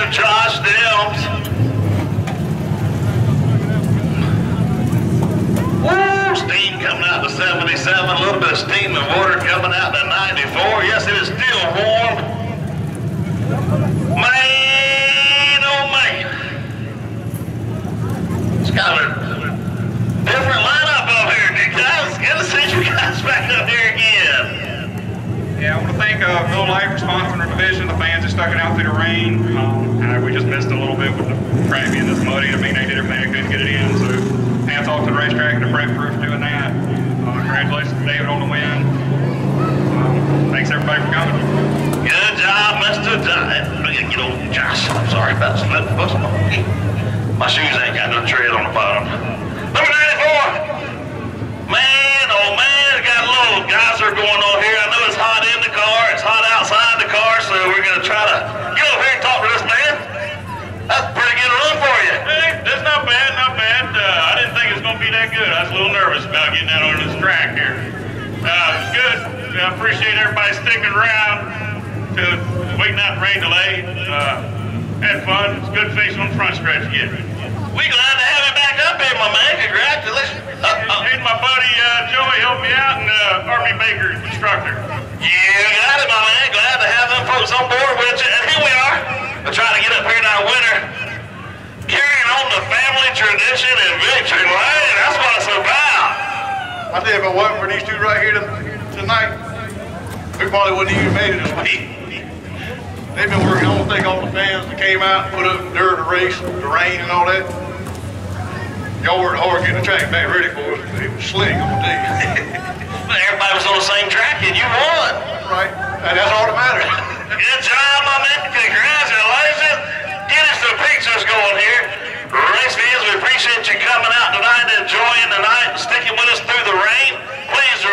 Mr. Josh Nelms. Woo, steam coming out to 77, a little bit of steam and water coming out to 94. Yes, it is still warm. Man, oh man. It's kind of a different lineup up here, you guys. Good to see you guys back up here again. Yeah, I want to thank uh, Bill Light for sponsoring the division. The fans are stuck it out through the rain. Um, we just missed a little bit with the track being this muddy. I mean, they did everything they could to get it in. So hats off to the racetrack and the prep crew for doing that. Uh, congratulations to David on the win. Um, thanks everybody for coming. Good job, Mr. At get old Josh. I'm sorry about slipping. My shoes ain't got no tread on the bottom. Number 94. Man, oh man, got a little geyser going on here. I know it's hot in the car, it's hot outside the car, so we're gonna try to get over here and talk to this man. That's a pretty good run for you. Hey, that's not bad, not bad. Uh, I didn't think it was going to be that good. I was a little nervous about getting out on this track here. Uh, it was good. I appreciate everybody sticking around to waiting out rain delay. Uh, had fun. It's good facing on the front stretch again. We glad to have you back up here, my man. Congratulations. Uh, uh, Hey, my buddy uh, Joey helped me out, and uh, Army Baker, instructor. You got it, my man. Glad to have them folks on board with you. And here we are. We're trying to get up here in our winter. Carrying on the family tradition and victory lane. That's what it's about. I tell you, if it wasn't for these two right here tonight, we probably wouldn't even made it this week. They've been working on thing all the fans that came out, and put up during the race, the rain and all that. Y'all worked hard getting the track back ready for us. It was slick, on the gonna but everybody was on the same track and you won. Right, and that's all that matters. Good job, my man. Congratulations. Get us the pictures going here. Race fans, we appreciate you coming out tonight and enjoying the night and sticking with us through the rain. Please